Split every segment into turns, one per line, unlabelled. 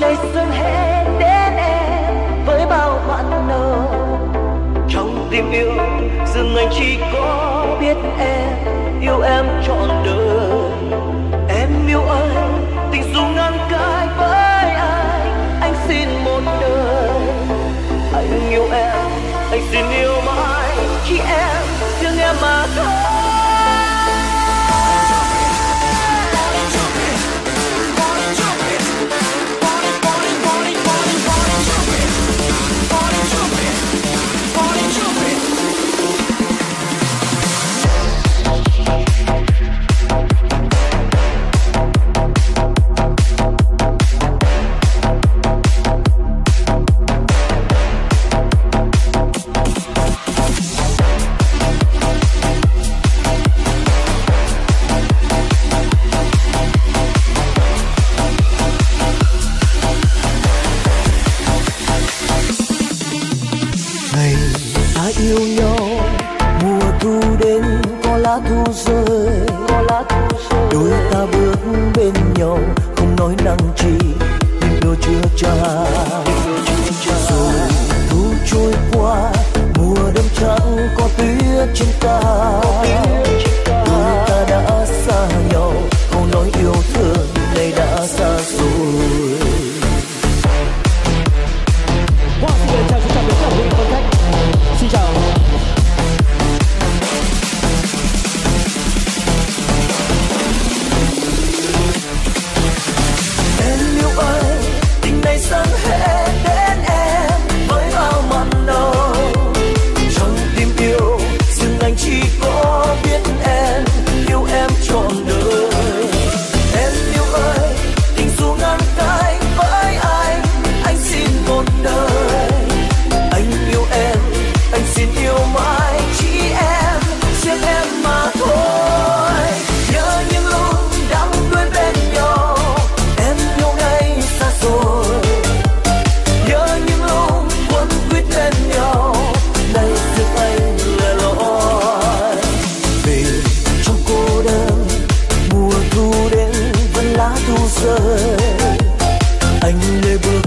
ngày xuân hẹn đến em với bao hoạn nợ. Trong tim yêu, dường anh chỉ có biết em, yêu em trọn đời. Em yêu anh, tình dù ngăn cái với ai, anh xin một đời. Anh yêu em, anh xin yêu mãi chỉ em riêng em mà thôi. Yêu nhau. Mùa thu đến, có lá thu rơi. Có lá thu rơi đôi ta bước bên nhau, không nói năng chi, nhưng đôi chưa cha. rồi thu trôi qua, mùa đông trắng có tuyết trên cao.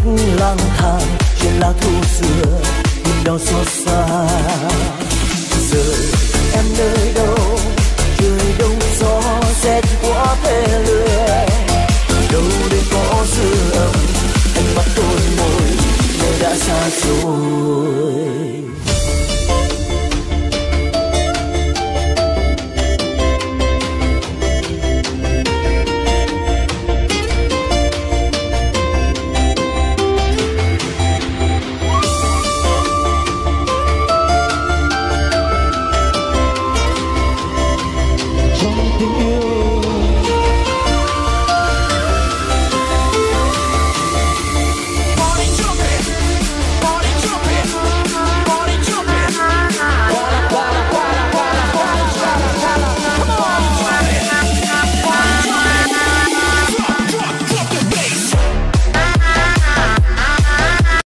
lang thang trên lá thu xưa tìm đâu xót xa giờ em nơi